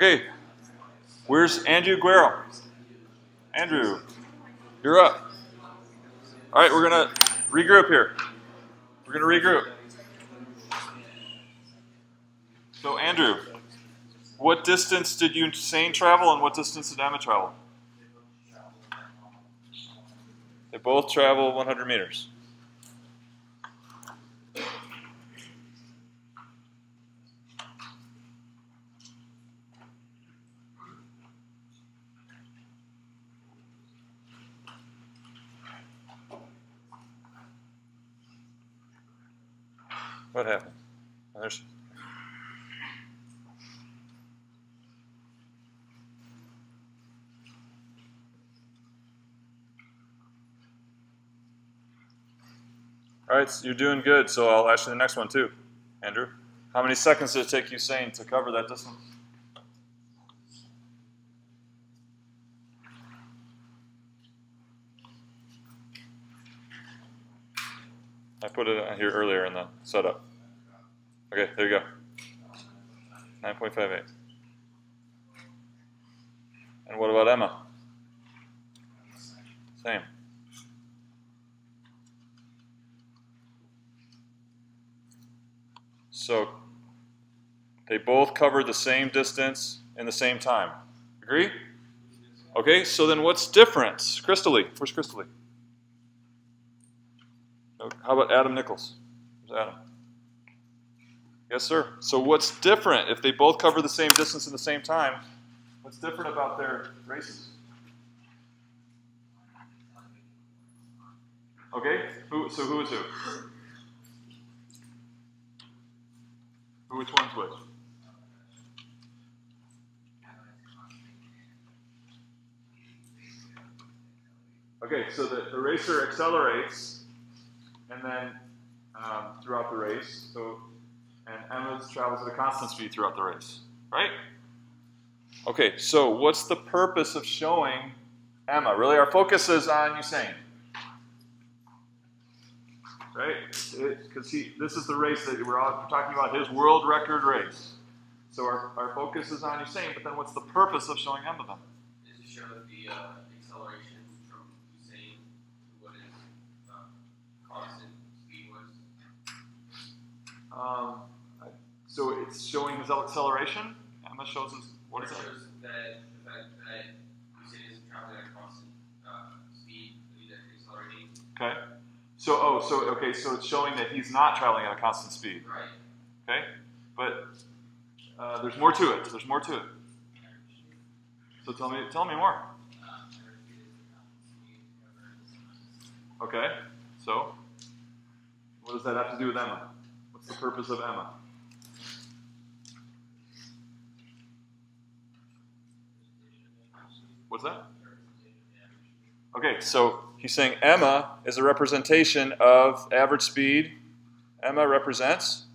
Okay, where's Andrew Guerrero? Andrew, you're up. All right, we're gonna regroup here. We're gonna regroup. So, Andrew, what distance did you Usain travel and what distance did Emma travel? They both travel 100 meters. What happened? Oh, there's. All right, you're doing good. So I'll ask you the next one too, Andrew. How many seconds did it take you, Usain to cover that distance? I put it here earlier in the setup. Okay, there you go. 9.58. And what about Emma? Same. So they both covered the same distance in the same time. Agree? Okay, so then what's different? Crystalie. Where's Crystalie? How about Adam Nichols? Where's Adam? Yes, sir. So what's different if they both cover the same distance in the same time? What's different about their races? Okay. Who? So who is who? Who? Which one's which? Okay. So the, the racer accelerates and then um, throughout the race. So, and Emma travels at a constant speed throughout the race, right? Okay, so what's the purpose of showing Emma? Really, our focus is on Usain, right? Because he, this is the race that we're all talking about, his world record race. So our, our focus is on Usain, but then what's the purpose of showing Emma then? Is to show the uh, acceleration from Usain to what his uh, constant speed was. Um, so it's showing his acceleration. Emma shows us what is It that? shows that the fact that Usain isn't traveling at constant uh, speed, that he's accelerating. Okay. So oh, so okay, so it's showing that he's not traveling at a constant speed. Right. Okay, but uh, there's more to it. There's more to it. So tell me, tell me more. Okay. So, what does that have to do with Emma? What's the purpose of Emma? What's that? Okay, so he's saying Emma is a representation of average speed. Emma represents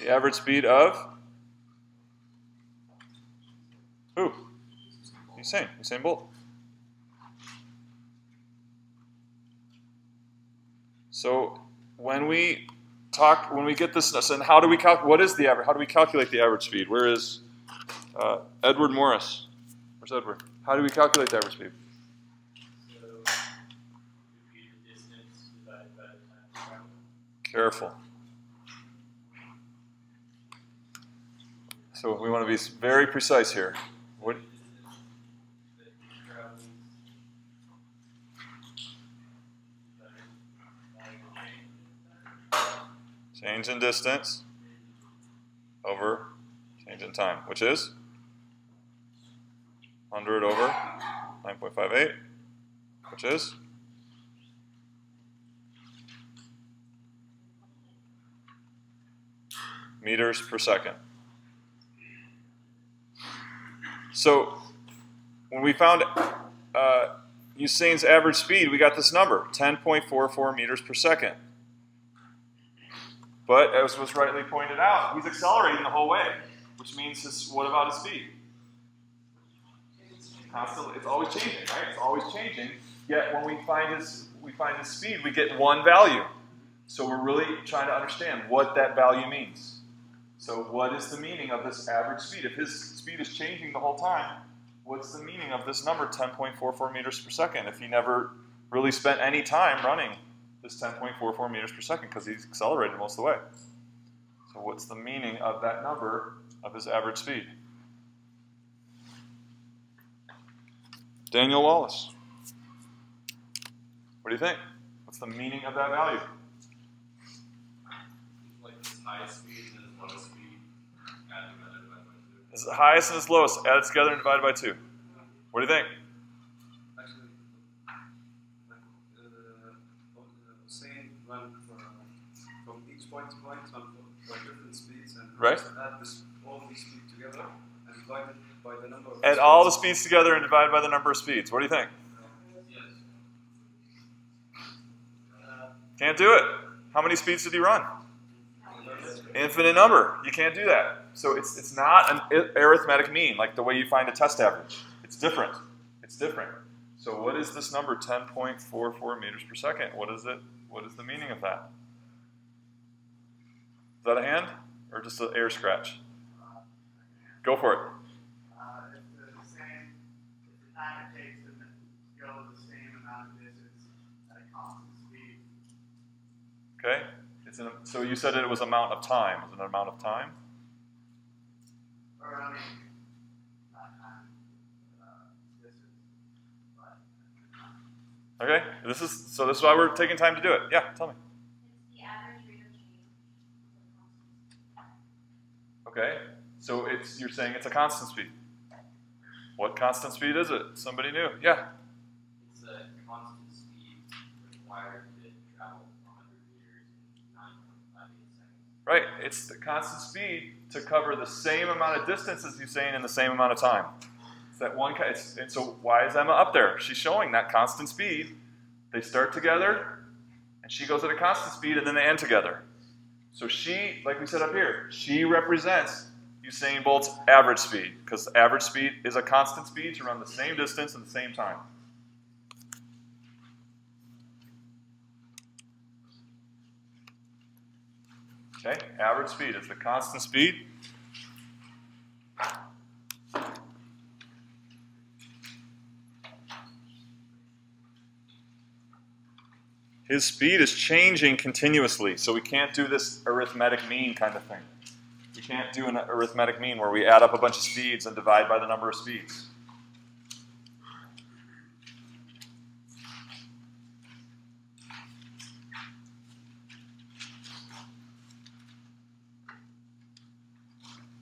the average speed of who? Usain. Usain Bolt. So when we talk, when we get this, and how do we calculate? What is the average? How do we calculate the average speed? Where is uh, Edward Morris? Where's Edward? How do we calculate the average speed? Careful. So we want to be very precise here. What, that he travels. Change in distance over change in time, which is 100 over 9.58, which is meters per second. So when we found uh, Usain's average speed, we got this number, 10.44 meters per second. But as was rightly pointed out, he's accelerating the whole way, which means his, what about his speed? Constantly, it's always changing, right? It's always changing. Yet when we find his, we find his speed, we get one value. So we're really trying to understand what that value means. So what is the meaning of this average speed? If his speed is changing the whole time, what's the meaning of this number, 10.44 meters per second, if he never really spent any time running this 10.44 meters per second because he's accelerated most of the way? So what's the meaning of that number of his average speed? Daniel Wallace. What do you think? What's the meaning of that value? Like his highest speed and his lowest speed, added divided by two. The highest and its lowest added together and divided by 2. What do you think? Actually, like, uh, Usain went from, from each point to point on by different speeds and Right. add all these speeds together and divide it by the number of Add all the speeds. together and divide by the number of speeds. What do you think? Yes. Can't do it. How many speeds did he run? Infinite number. You can't do that. So it's, it's not an arithmetic mean like the way you find a test average. It's different. It's different. So what is this number 10.44 meters per second? What is it? What is the meaning of that? Is that a hand or just an air scratch? Go for it. Okay. It's an, so you said it was amount of time. Is it an amount of time? Okay. This is so. This is why we're taking time to do it. Yeah. Tell me. It's the average rate of change. of the constant Okay, so it's you're saying it's a constant speed. What constant speed is it? Somebody knew? Yeah. It's a constant speed required to travel 100 meters in 9.58 seconds. Right. It's the constant speed to cover the same amount of distance as Usain in the same amount of time. It's that one. It's, and so why is Emma up there? She's showing that constant speed. They start together, and she goes at a constant speed, and then they end together. So she, like we said up here, she represents Usain Bolt's average speed because average speed is a constant speed to run the same distance in the same time. Okay, average speed is the constant speed. His speed is changing continuously, so we can't do this arithmetic mean kind of thing. We can't do an arithmetic mean where we add up a bunch of speeds and divide by the number of speeds.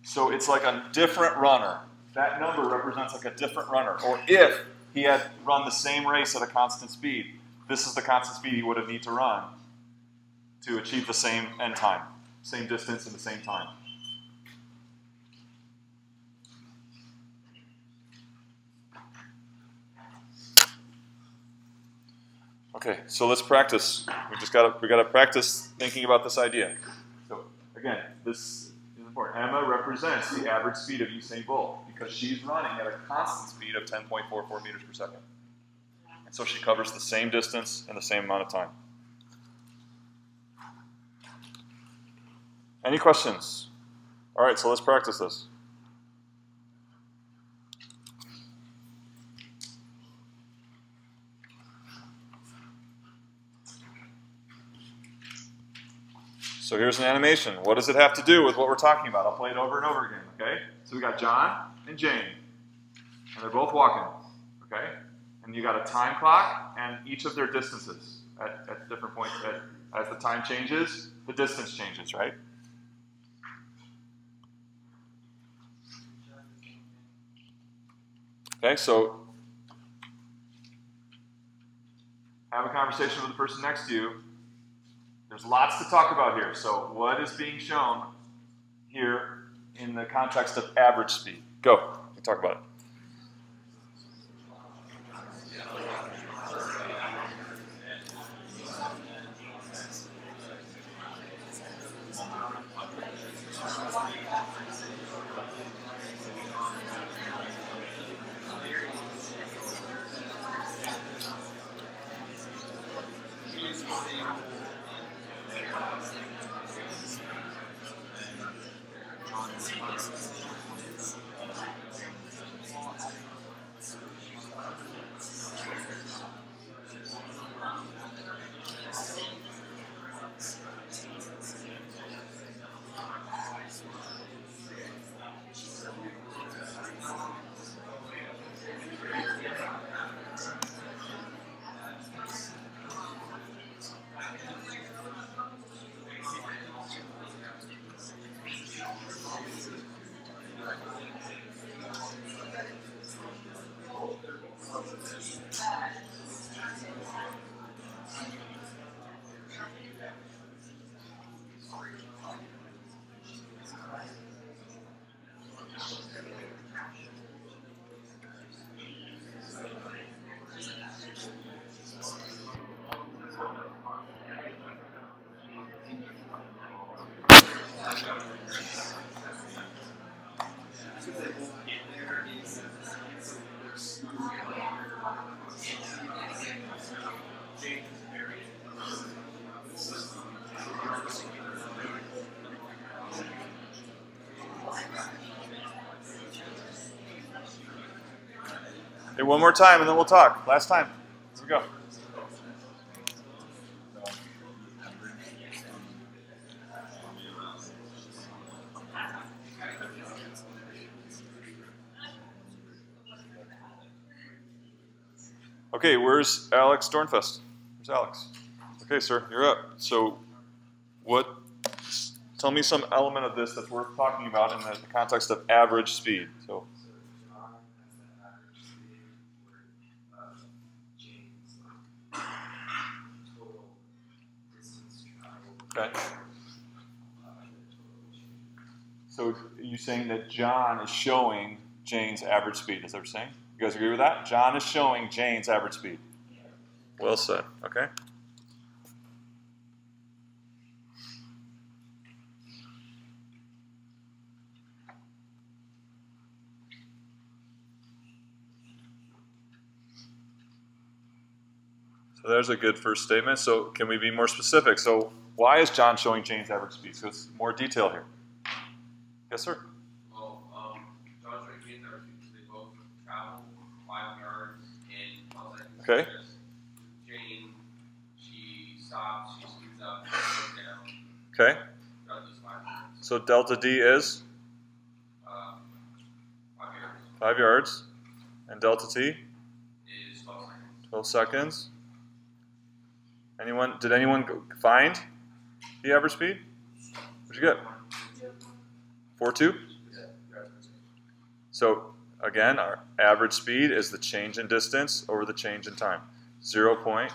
So it's like a different runner. That number represents like a different runner. Or if he had run the same race at a constant speed, this is the constant speed he would have need to run to achieve the same end time, same distance in the same time. Okay, so let's practice. We just got to we got to practice thinking about this idea. So again, this is important. Emma represents the average speed of Usain Bolt because she's running at a constant speed of 10.44 meters per second, and so she covers the same distance in the same amount of time. Any questions? All right, so let's practice this. So here's an animation. What does it have to do with what we're talking about? I'll play it over and over again, okay? So we got John and Jane, and they're both walking? And you got a time clock and each of their distances at, at different points. At, as the time changes, the distance changes, right? Okay, so have a conversation with the person next to you. There's lots to talk about here. So, what is being shown here in the context of average speed? Go. We talk about it. One more time and then we'll talk. Last time. We go. Okay, where's Alex Dornfest? Where's Alex? Okay, sir, you're up. So, what? Tell me some element of this that's worth talking about in the context of average speed. So, So John has the average speed where uh, James like, total distance traveled. Okay. Uh, the total change. So you're saying that John is showing Jane's average speed? Is that what you're saying? You guys agree with that? John is showing Jane's average speed. Well said. Okay. So there's a good first statement. So can we be more specific? So why is John showing Jane's average speed? So it's more detail here. Yes, sir. Well, um, John's right here, there, because they both travel five yards seconds. Okay. Jane, she stops, she speeds up, she down Okay. throughout those five minutes. So delta D is Um, five yards five yards, and delta T is twelve seconds. 12 seconds. Anyone? Did anyone go- find the average speed? What'd you get? Four two. So again, our average speed is the change in distance over the change in time. Zero point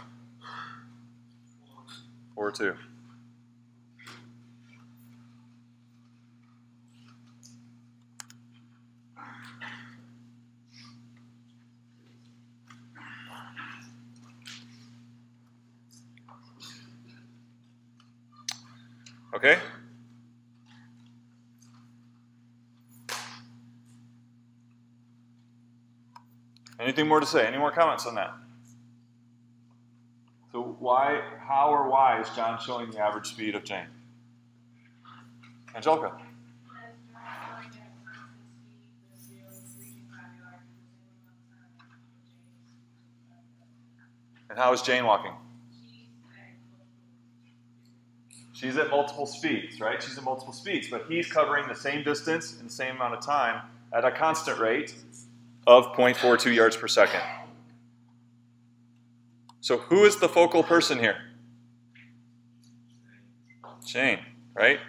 four two. Okay. Anything more to say? Any more comments on that? So why, how or why is John showing the average speed of Jane? Angelica. And how is Jane walking? she's at multiple speeds, right? She's at multiple speeds, but he's covering the same distance in the same amount of time at a constant rate of 0.42 yards per second. So who is the focal person here? Jane, right?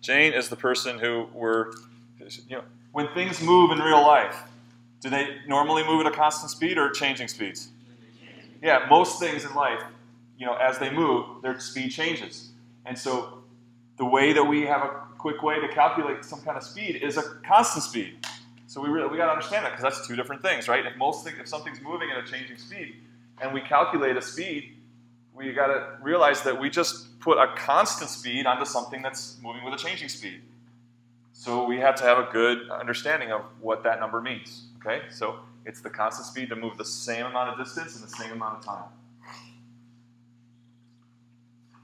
Jane is the person who we're, you know, when things move in real life, do they normally move at a constant speed or changing speeds? Yeah, most things in life, you know, as they move, their speed changes. And so the way that we have a quick way to calculate some kind of speed is a constant speed. So we really, we got to understand that because that's two different things, right? If most things, if something's moving at a changing speed, and we calculate a speed, we got to realize that we just put a constant speed onto something that's moving with a changing speed. So we have to have a good understanding of what that number means. Okay, so it's the constant speed to move the same amount of distance in the same amount of time.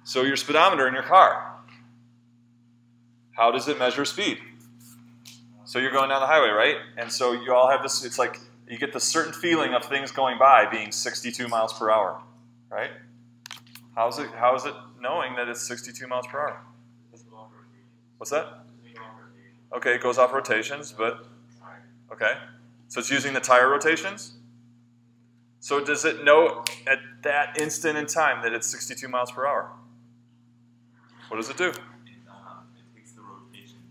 So your speedometer in your car, how does it measure speed? So you're going down the highway, right? And so you all have this, it's like you get this certain feeling of things going by being 62 miles per hour, right? How's it, how is it knowing that it's 62 miles per hour? What's that? Okay, it goes off rotations, but, okay. So it's using the tire rotations? So does it know at that instant in time that it's 62 miles per hour? What does it do? it, um, it takes the rotations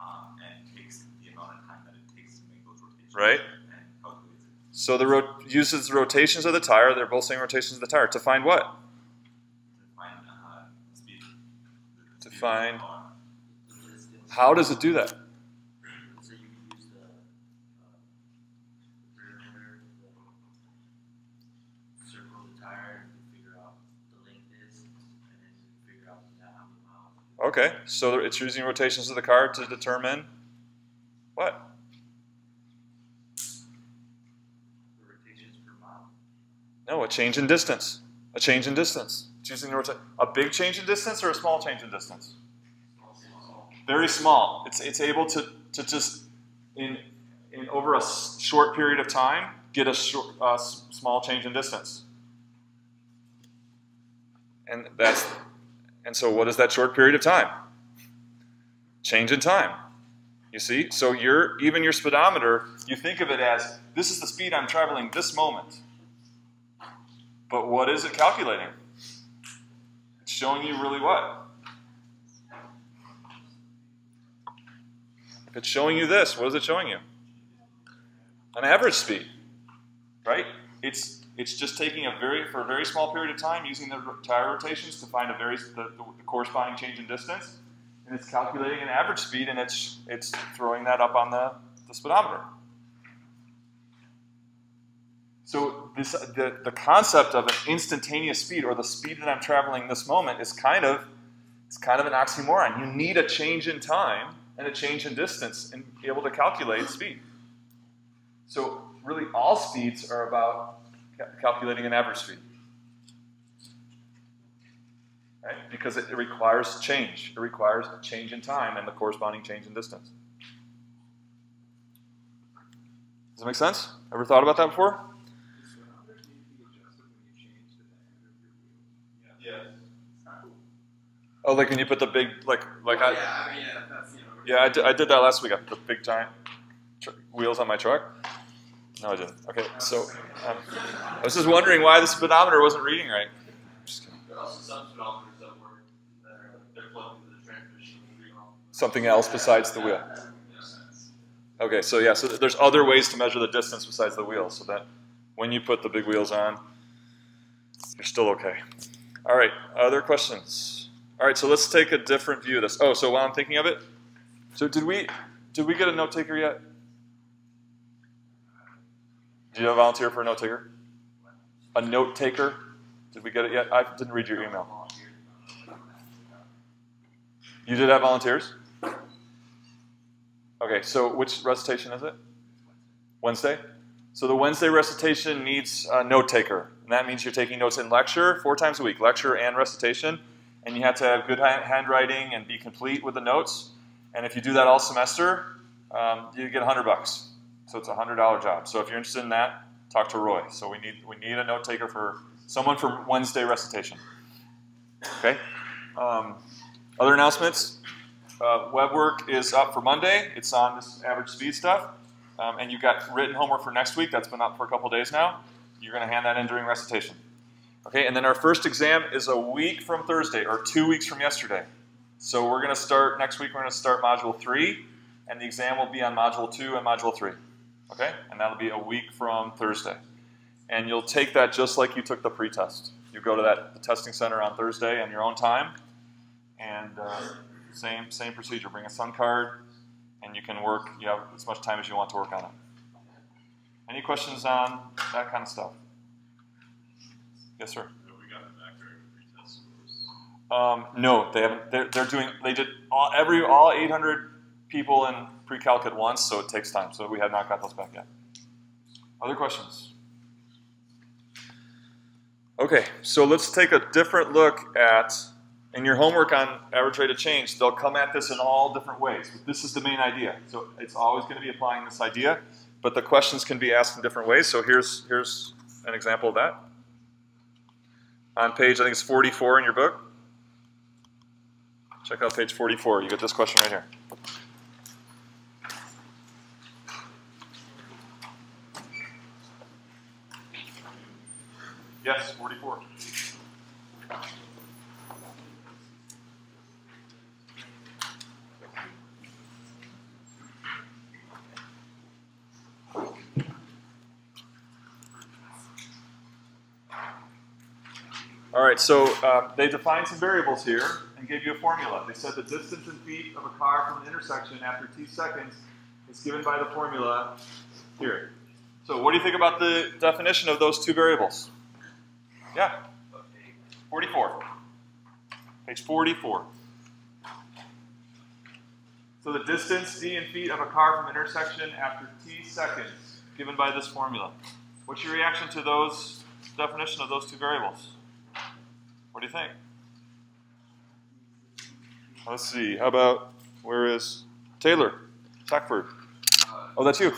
um, and takes the amount of time that it takes to make those rotations. Right. So the ro- uses the rotations of the tire. They're both saying rotations of the tire to find what? to find How does it do that? Okay, so it's using rotations of the car to determine what? No, a change in distance. A change in distance. Choosing the rota- a big change in distance or a small change in distance? Very small. It's, it's able to, to just, in, in over a short period of time, get a short, small change in distance. And that's, and so what is that short period of time? Change in time. You see? So your even your speedometer, you think of it as this is the speed I'm traveling this moment. But what is it calculating? It's showing you really what? It's showing you this, what is it showing you? An average speed, right? It's it's just taking a very for a very small period of time using the tire rotations to find a very the, the corresponding change in distance, and it's calculating an average speed and it's it's throwing that up on the, the speedometer. So this the, the concept of an instantaneous speed or the speed that I'm traveling this moment is kind of it's kind of an oxymoron. You need a change in time and a change in distance and be able to calculate speed. So really all speeds are about ca- calculating an average speed. Right? Because it, it requires change. It requires a change in time and the corresponding change in distance. Does that make sense? Ever thought about that before? Oh, like when you put the big, like, like I, yeah, I mean, yeah, that's, you know. yeah, I did, I did that last week. I put the big giant tr- wheels on my truck. No, I didn't. Okay, so um, I was just wondering why the speedometer wasn't reading right. Just kidding. There are also some speedometers that work, that they're plugged into the transmission. and we all- Something else besides the wheel. Okay, so yeah, so there's other ways to measure the distance besides the wheel, so that when you put the big wheels on, you're still okay. All right, other questions? All right, so let's take a different view of this. Oh, so while I'm thinking of it, so did we did we get a note taker yet? Do you have a volunteer for a note taker? A note taker? Did we get it yet? I didn't read your email. You did have volunteers? Okay, so which recitation is it? Wednesday? So the Wednesday recitation needs a note taker. And that means you're taking notes in lecture four times a week, lecture and recitation. And you have to have good hand- handwriting and be complete with the notes. And if you do that all semester, um, you get 100 bucks. So it's a $100 job. So if you're interested in that, talk to Roy. So we need, we need a note taker for someone for Wednesday recitation. Okay? Um, other announcements? Uh, web work is up for Monday. It's on this average speed stuff. Um, and you've got written homework for next week. That's been up for a couple days now. You're going to hand that in during recitation. Okay, and then our first exam is a week from Thursday, or two weeks from yesterday. So we're going to start next week. We're going to start Module three, and the exam will be on Module two and Module three. Okay, and that'll be a week from Thursday. And you'll take that just like you took the pre-test. You go to that the testing center on Thursday on your own time, and uh, same same procedure. Bring a Sun card, and you can work. You have as much time as you want to work on it. Any questions on that kind of stuff? Yes, sir. Um, no, they haven't. They're, they're doing. They did all, every all 800 people in pre-calc at once, so it takes time. So we have not got those back yet. Other questions? Okay, so let's take a different look at. In your homework on average rate of change, they'll come at this in all different ways. But this is the main idea. So it's always going to be applying this idea, but the questions can be asked in different ways. So here's here's an example of that. On page, I think it's 44 in your book. Check out page 44. You get this question right here. Yes, 44. All right, so uh, they defined some variables here and gave you a formula. They said the distance in feet of a car from an intersection after t seconds is given by the formula here. So what do you think about the definition of those two variables? Yeah, 44. Page 44. So the distance d in feet of a car from intersection after t seconds given by this formula. What's your reaction to those definition of those two variables? What do you think? Let's see. How about where is Taylor? Sackford. Oh, that's you.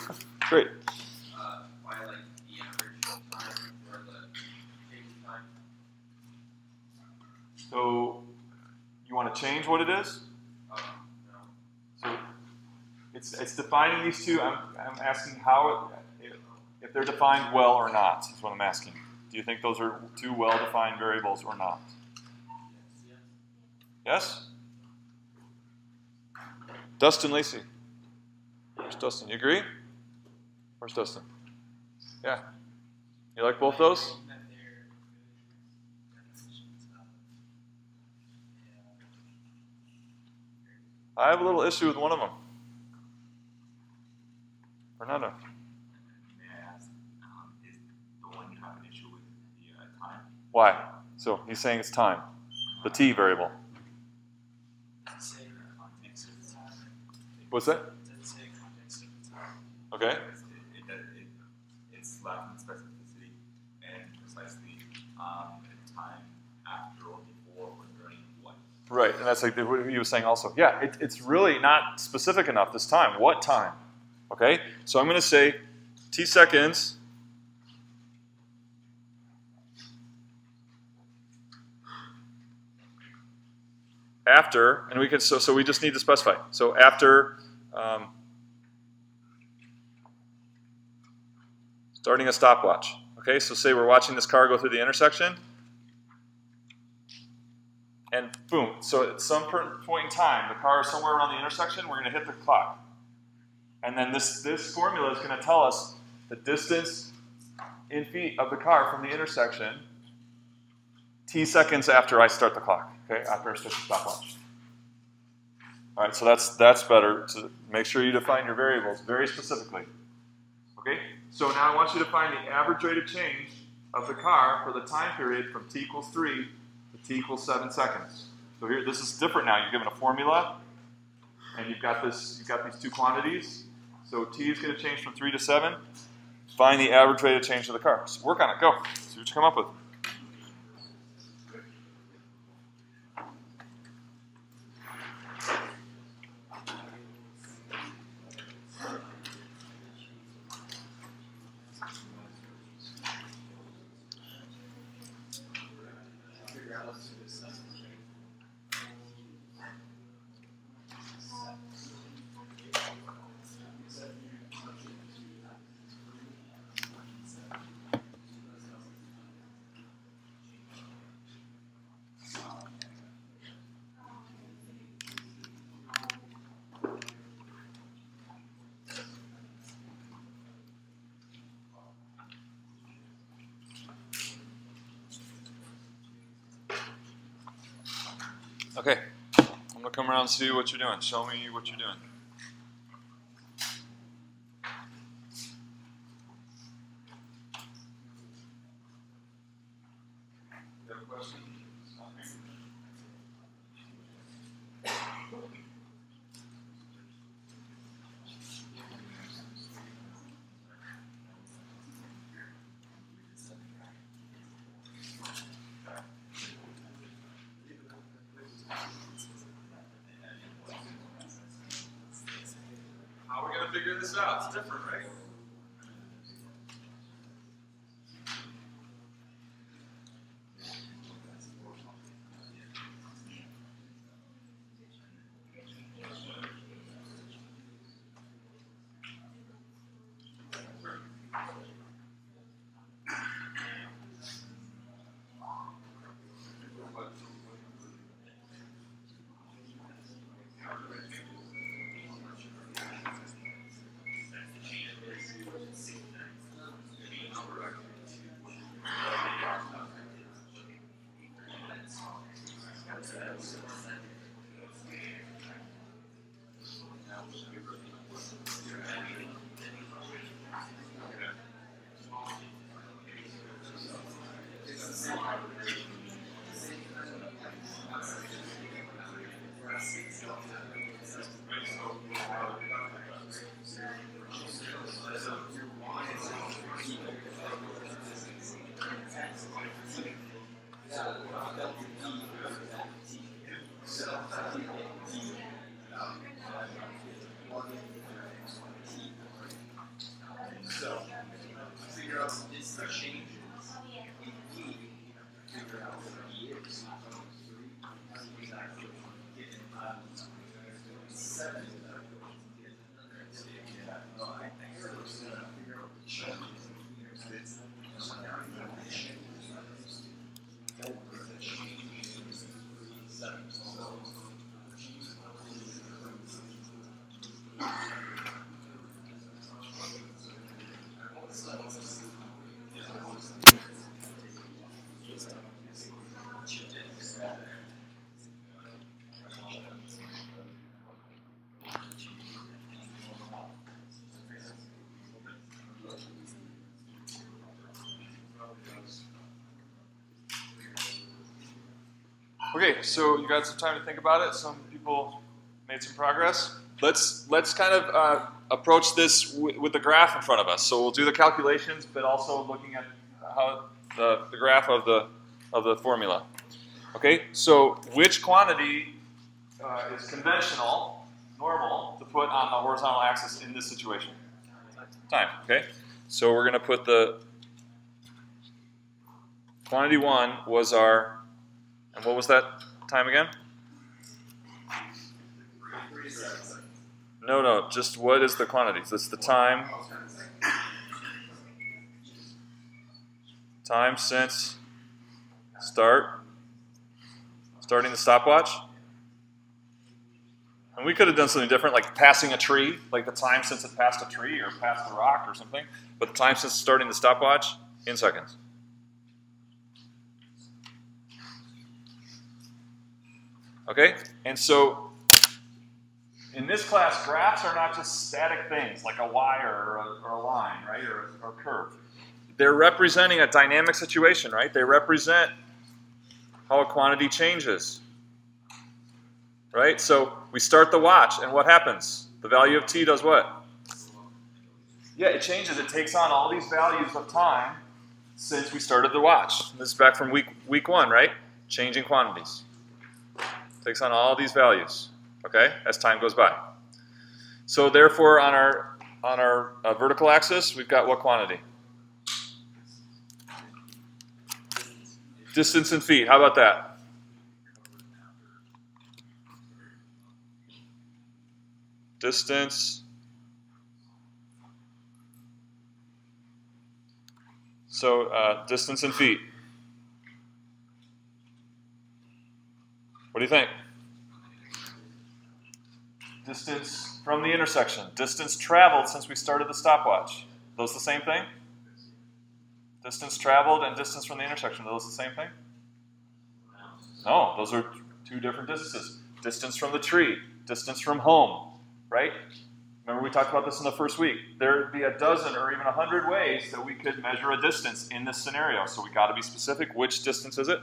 Great. So you want to change what it is? So it's, it's defining these two. I'm, I'm asking how, if, if they're defined well or not, is what I'm asking. Do you think those are two well defined variables or not? Yes? Dustin Lacey. Where's Dustin? You agree? Where's Dustin? Yeah. You like both those? I have a little issue with one of them. Fernando. May I ask, um, is the one you have an issue with the uh, time? Why? So he's saying it's time, the t variable. What's that? Okay. It's specificity and precisely. Right, and that's like what he was saying also. Yeah, it, it's really not specific enough this time. What time? Okay, so I'm going to say t seconds. After, and we can so so we just need to specify. So after um, starting a stopwatch. Okay, so say we're watching this car go through the intersection and boom. So at some point in time, the car is somewhere around the intersection. We're going to hit the clock, and then this this formula is going to tell us the distance in feet of the car from the intersection. T seconds after I start the clock. Okay, after I start the stopwatch. All right, so that's that's better to make sure you define your variables very specifically. Okay, so now I want you to find the average rate of change of the car for the time period from t equals three to t equals seven seconds. So here, this is different now. You're given a formula, and you've got this. You've got these two quantities. So t is going to change from three to seven. Find the average rate of change of the car. So work on it. Go. See what you come up with. Okay. I'm gonna come around and see what you're doing. Show me what you're doing. Okay, so you got some time to think about it. Some people made some progress. Let's let's kind of uh, approach this w- with the graph in front of us. So we'll do the calculations, but also looking at how the, the graph of the of the formula. Okay, so which quantity uh, is conventional, normal, to put on the horizontal axis in this situation? Time. Okay, so we're going to put the quantity one was our, and what was that time again? No, no, just what is the quantity? That's the time. Time since start. Starting the stopwatch. And we could have done something different, like passing a tree, like the time since it passed a tree or passed a rock or something. But the time since starting the stopwatch in seconds. Okay? And so in this class, graphs are not just static things like a wire or a, or a line, right? Or, or a curve. They're representing a dynamic situation, right? They represent how a quantity changes. Right? So we start the watch, and what happens? The value of t does what? Yeah, it changes. It takes on all these values of time since we started the watch. This is back from week week one, right? Changing quantities. Takes on all these values, okay, as time goes by. So therefore, on our on our uh, vertical axis, we've got what quantity? Distance in feet. How about that? Distance. So uh, distance in feet. What do you think? Distance from the intersection. Distance traveled since we started the stopwatch. Those the same thing? Distance traveled and distance from the intersection. Are those the same thing? No, those are two different distances. Distance from the tree, distance from home, right? Remember we talked about this in the first week. There'd be a dozen or even a hundred ways that we could measure a distance in this scenario. So we got to be specific. Which distance is it?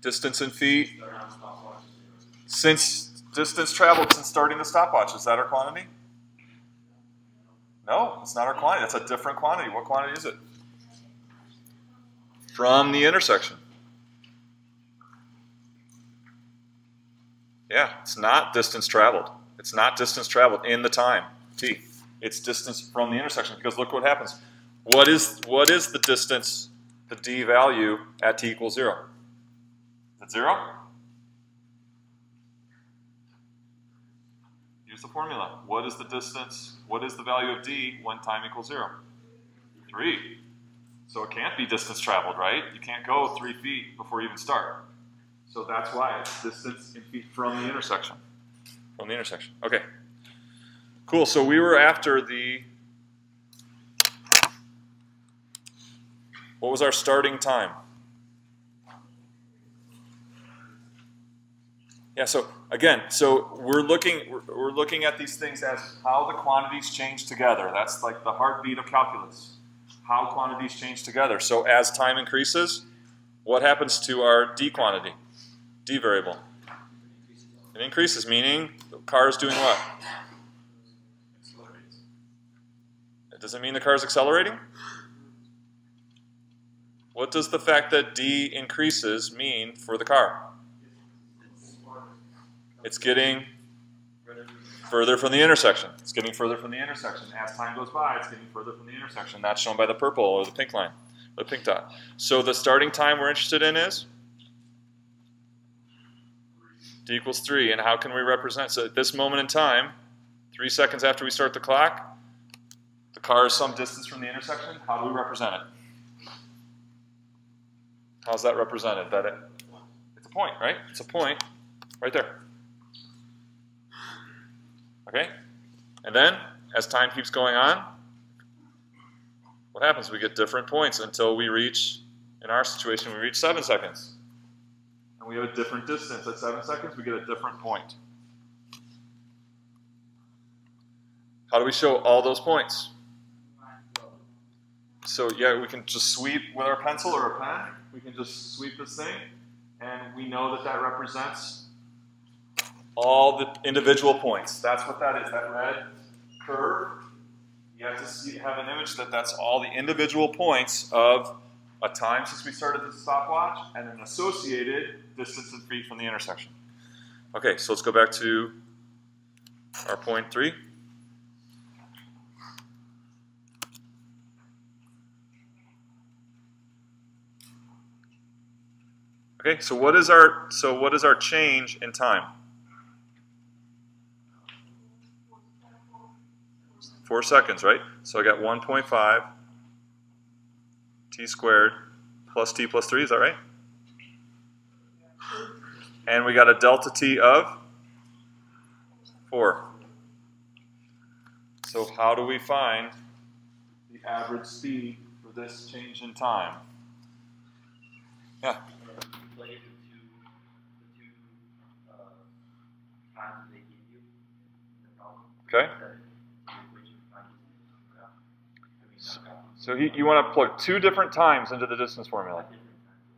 Distance in feet. Since distance traveled since starting the stopwatch, is that our quantity? No, it's not our quantity. That's a different quantity. What quantity is it? From the intersection. Yeah, it's not distance traveled. It's not distance traveled in the time, t. It's distance from the intersection because look what happens. What is, what is the distance, the d value at t equals 0? At zero? Use the formula. What is the distance, what is the value of d when time equals zero? Three. So it can't be distance traveled, right? You can't go three feet before you even start. So that's why it's distance in feet from the intersection. From the intersection. Okay. Cool. So we were after the. What was our starting time? Yeah, so again, so we're looking we're, looking at these things as how the quantities change together. That's like the heartbeat of calculus. How quantities change together. So as time increases, what happens to our d quantity? D variable. It increases, meaning the car is doing what? It Does it mean the car is accelerating? What does the fact that D increases mean for the car? It's getting further from the intersection. It's getting further from the intersection. As time goes by, it's getting further from the intersection. That's shown by the purple or the pink line, the pink dot. So the starting time we're interested in is? D equals 3. And how can we represent? So at this moment in time, three seconds after we start the clock, the car is some distance from the intersection. How do we represent it? How's that represented? That it, it's a point, right? It's a point right there. Okay? And then, as time keeps going on, what happens? We get different points until we reach, in our situation, we reach 7 seconds. And we have a different distance. At 7 seconds, we get a different point. How do we show all those points? So, yeah, we can just sweep with our pencil or a pen. we can just sweep this thing, and we know that that represents all the individual points. That's what that is, that red curve. You have to see, have an image that that's all the individual points of a time since we started the stopwatch and an associated distance in feet from the intersection. Okay, so let's go back to our point three. Okay, so what is our so what is our change in time? Four seconds, right? So I got 1.5 t squared plus t plus 3, is that right? And we got a delta t of 4. So how do we find the average speed for this change in time? Yeah. Uh, you play the two, the two, uh, times they give you in the problem. Okay. That the equation finds the graph. I mean, not graph, So he, you want to plug two different times into the distance formula.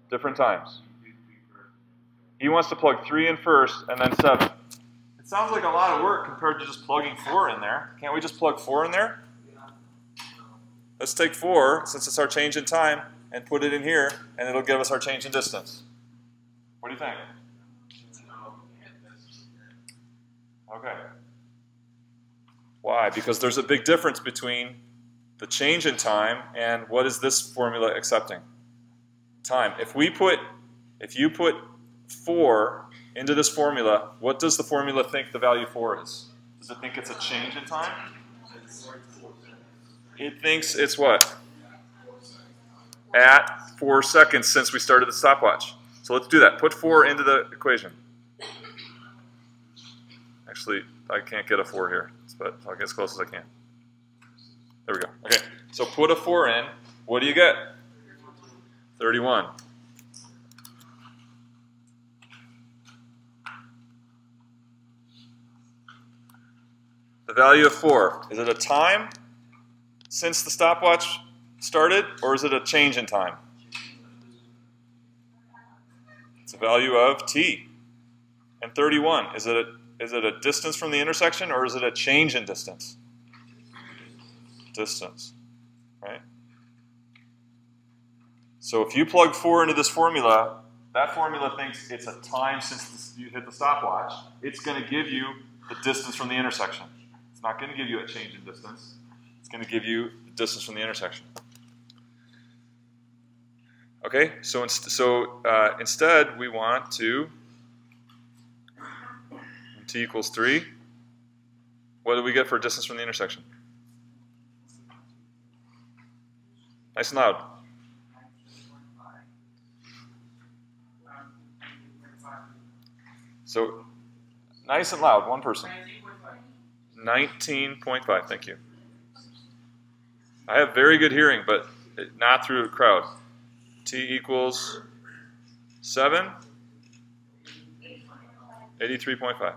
different times. You He wants to plug three in first and then seven. It sounds like a lot of work compared to just plugging four in there. Can't we just plug four in there? Let's take four, since it's our change in time, and put it in here, and it'll give us our change in distance. What do you think? Okay. Why? Because there's a big difference between the change in time and what is this formula accepting? Time. If we put, if you put four into this formula, what does the formula think the value four is? Does it think it's a change in time? It thinks it's what? At four seconds since we started the stopwatch. So let's do that. Put four into the equation. Actually, I can't get a four here, but I'll get as close as I can. There we go. Okay, so put a four in. What do you get? 31. The value of 4. Is it a time since the stopwatch started, or is it a change in time? It's a value of t. And 31, is it a, is it a distance from the intersection, or is it a change in distance? Distance, right? So if you plug 4 into this formula, that formula thinks it's a time since you hit the stopwatch. It's going to give you the distance from the intersection. It's not going to give you a change in distance. It's going to give you the distance from the intersection. Okay, so, inst- so uh, instead we want to, t equals 3, what do we get for distance from the intersection? Nice and loud. So, nice and loud, one person. 19.5, thank you. I have very good hearing, but not through a crowd. T equals 7, 83.5.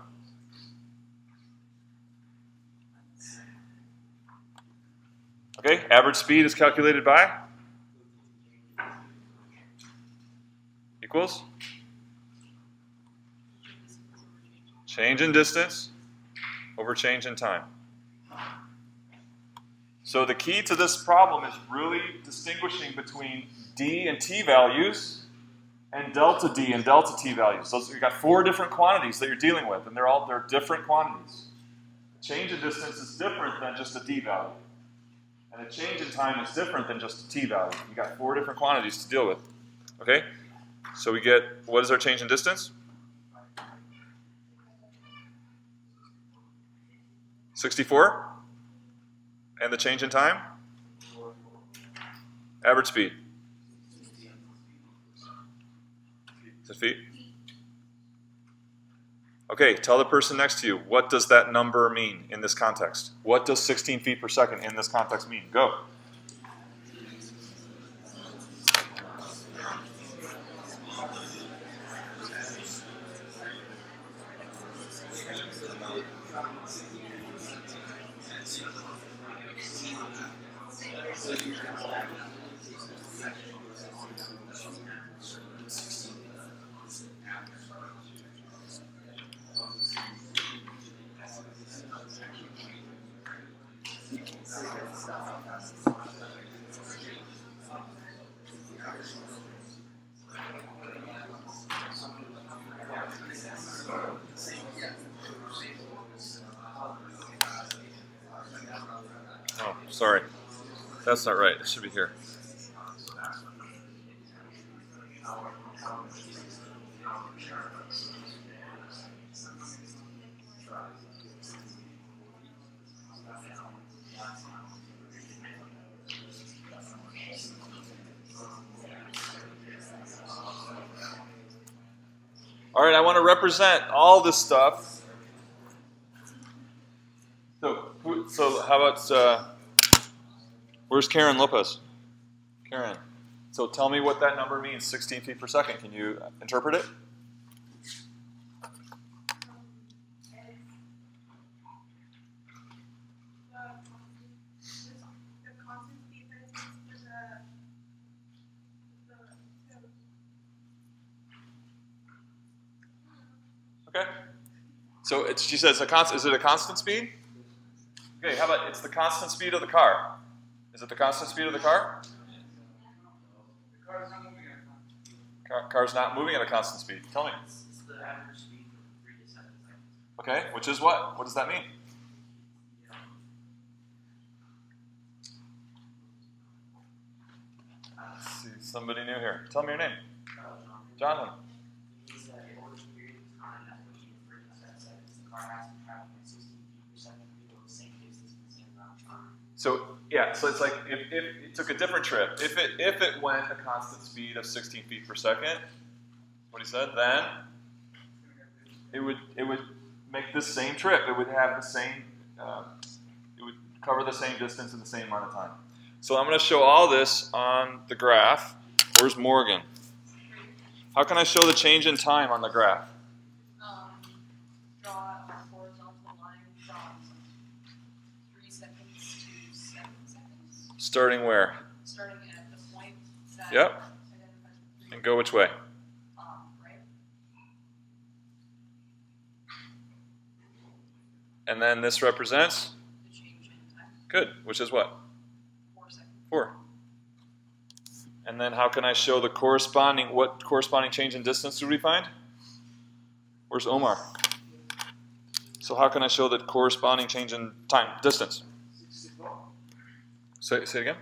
Okay, average speed is calculated by? Equals? Change in distance over change in time. So the key to this problem is really distinguishing between d and t values and delta d and delta t values. So you've got four different quantities that you're dealing with, and they're all they're different quantities. Change in distance is different than just a d value. And a change in time is different than just a t value. You've got four different quantities to deal with. Okay? So we get what is our change in distance? 64? And the change in time? Average speed. Is it feet? Okay, tell the person next to you, what does that number mean in this context? What does 16 feet per second in this context mean? Go. Oh, sorry. That's not right. It should be here. All right, I want to represent all this stuff. So, so how about uh, where's Karen Lopez? Karen. So tell me what that number means, 16 feet per second. Can you interpret it? Okay. So she says a constant. Is it a constant speed? Okay. How about it's the constant speed of the car? Is it the constant speed of the car? The car is not moving at a Car, car's not moving at a constant speed. Tell me. It's, it's the average speed from three to seven seconds. Okay. Which is what? What does that mean? Yeah. Let's see. Somebody new here. Tell me your name. Charles Johnson. So yeah, so it's like if, if it took a different trip, if it if it went a constant speed of 16 feet per second, what he said, then it would it would make this same trip. It would have the same uh, it would cover the same distance in the same amount of time. So I'm going to show all this on the graph. Where's Morgan? How can I show the change in time on the graph? um, draw a horizontal line from three seconds to seven seconds, Starting where? starting at the point that. Yep. identifies the three, And go which way? Um, right? And then this represents The change in time, good, which is what? four seconds. Four. And then how can I show the corresponding, what corresponding change in distance did we find? Where's Omar? So how can I show the corresponding change in time, distance? Say, say it again?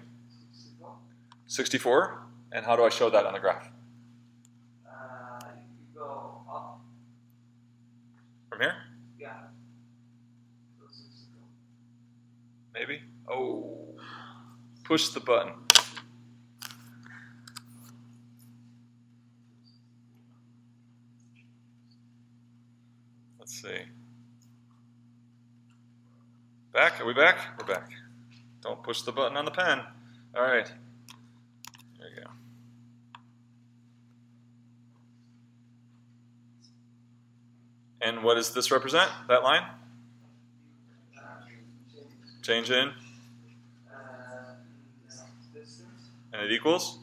64? And how do I show that on the graph? You go up, From here? yeah. Maybe? Oh. Push the button. Let's see. Back? Are we back? We're back. Don't push the button on the pen. All right. There you go. And what does this represent? That line? Change in? And it equals?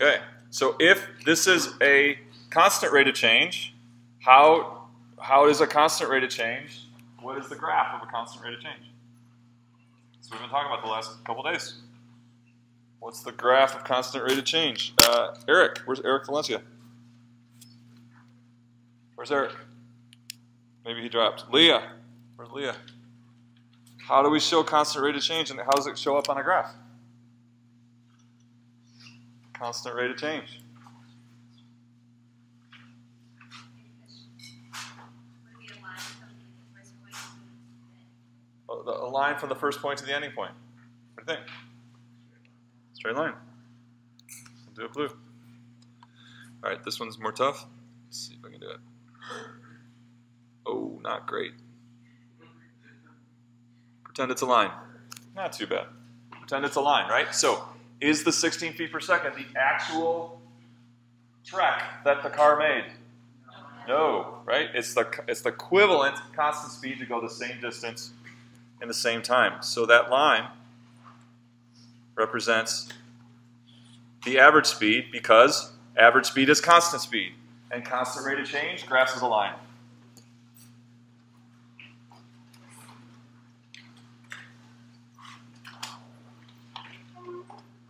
Okay, so if this is a constant rate of change, how, how is a constant rate of change? What is the graph of a constant rate of change? So we've been talking about the last couple days. What's the graph of constant rate of change? Uh, Eric, where's Eric Valencia? Where's Eric? Maybe he dropped. Leah, where's Leah? How do we show constant rate of change and how does it show up on a graph? Constant rate of change. Would it be a line from the first point to the Oh, the- A line from the first point to the ending point. What do you think? Straight line. We'll do it blue. All right, this one's more tough. Let's see if I can do it. Oh, not great. Pretend it's a line. Not too bad. Pretend it's a line, right? So, is the 16 feet per second the actual trek that the car made? No, right? It's the it's the equivalent constant speed to go the same distance in the same time. So that line represents the average speed because average speed is constant speed. And constant rate of change, graphs is a line.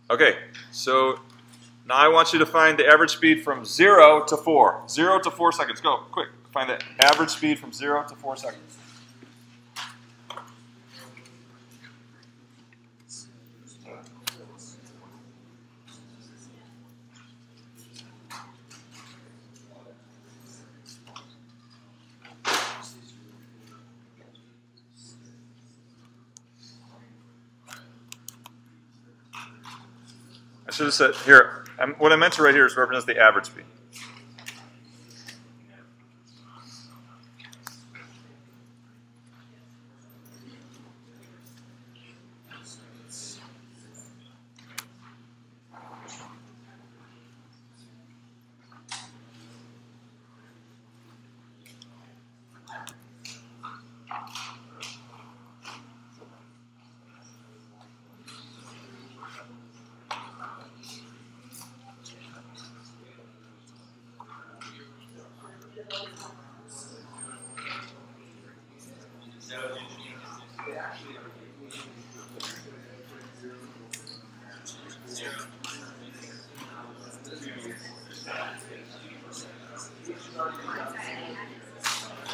Okay, so now I want you to find the average speed from 0 to 4. 0 to 4 seconds. Go, quick. Find the average speed from 0 to 4 seconds. Have said here. I'm, what I meant to write here is represents the average speed.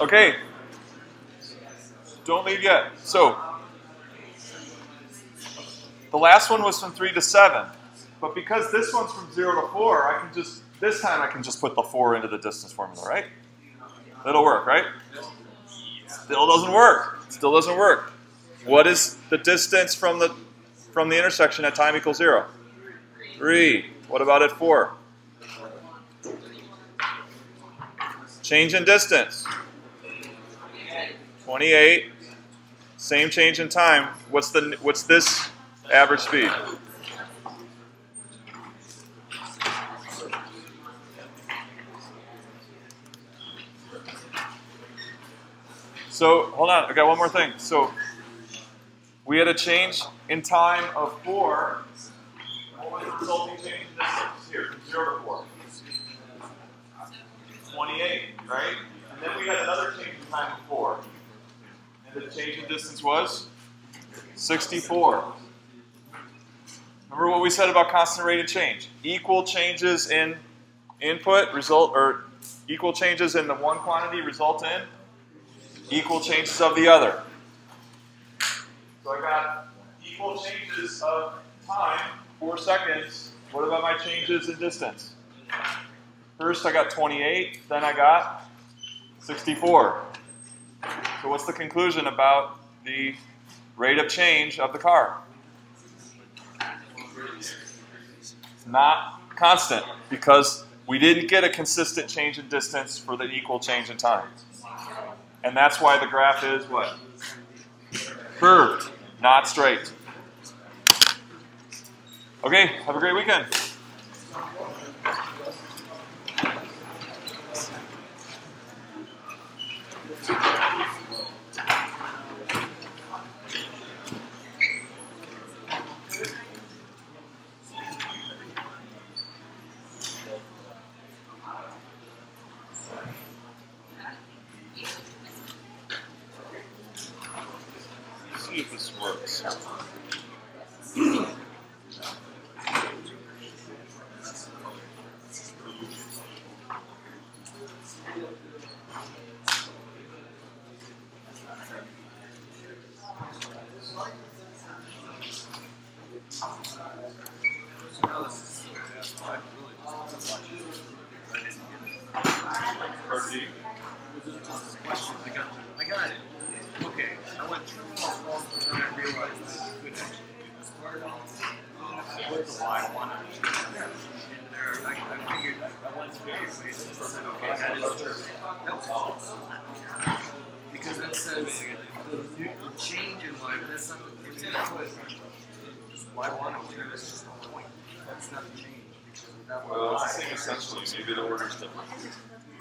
Okay. Don't leave yet. So, the last one was from 3 to 7. But because this one's from 0 to 4, I can just, this time I can just put the 4 into the distance formula, right? That'll work, right? Still doesn't work. Still doesn't work. What is the distance from the from the intersection at time equals 0? 3. What about at 4? Change in distance. 28. Same change in time. What's the what's this average speed? So hold on, I got one more thing. So we had a change in time of four. What was the resulting change in here zero to four? 28, right? And then we had another change in time of four. And the change in distance was 64. Remember what we said about constant rate of change? Equal changes in input result, or equal changes in the one quantity result in equal changes of the other. So I got equal changes of time, four seconds. What about my changes in distance? First I got 28, then I got 64. So what's the conclusion about the rate of change of the car? It's not constant because we didn't get a consistent change in distance for the equal change in time. And that's why the graph is what? Curved, not straight. Okay, have a great weekend. See if this works. Perfect. I got, I got it. Okay, I went through all of them and I realized that I couldn't actually do this part. I went to why I wanted to. And there, I, I figured, I went through various ways and said, okay, that is true. That was all. Because that says the, new, the change in life, that's not the thing that was. Why one over here is just a point. That's not the change. Because that Well, was it's the same essentially. Maybe the order's different.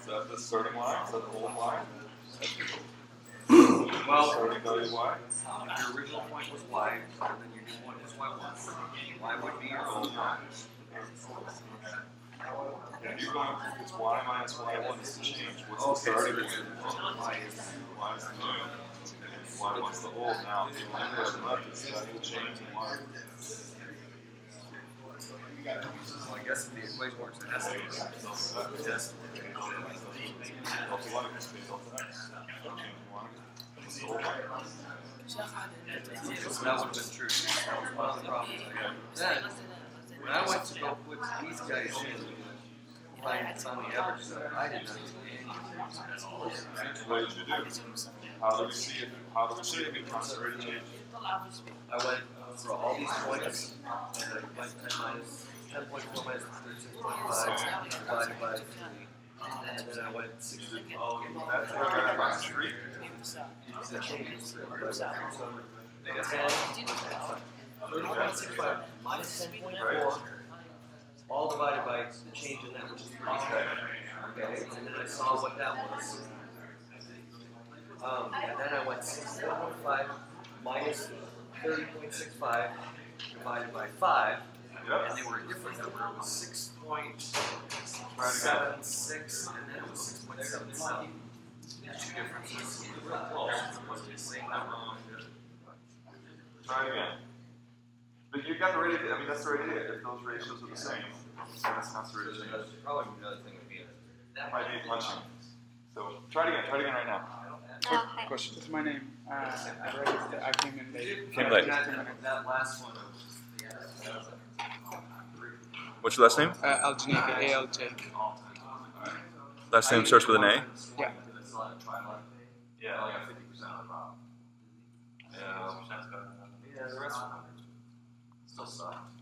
Is that the starting line? Is that the old line? Well, starting value y? If your original point was y, then your new point is y1. Y would be your old y. Yeah, you're going, it's y minus y1 is the change. What's the Okay, so starting point? y is Y is the new. And y1's the old. Now, the only left is that change in y. I guess the equation works, to be. Yes. That would have true. Then, when I went to go put these guys in, find the average I did not. What did you do? How do we see it? How do we see it? I went for all these points, and I went ten minus, ten point four minus thirty-six point five, divided by three. And then I went six. Oh, that's what I minus ten point four, all divided by the change in that, which is three. Okay, and then I saw what that was. Um, and then I went six point five minus thirty point six five divided by five, Yep. and they were a different number. It was six point Try it again. seven six, and then it was six point seven seven. Two differences. Real close. It was the same number. Try it again. But you got the rate. I mean, that's the rate. If those ratios are the same, then it's constant rate of change. Probably the other thing would be. That might be punching. So try it again. Try it again right now. Oh, hi. Question. What's my name? Uh, I came in late. Came late. That, that last one. What's your last name? Uh, Aljanaka, A-L-J. Last name starts with an A. Yeah. Yeah, like fifty percent of the problem. Yeah, Yeah, the rest of them still suck.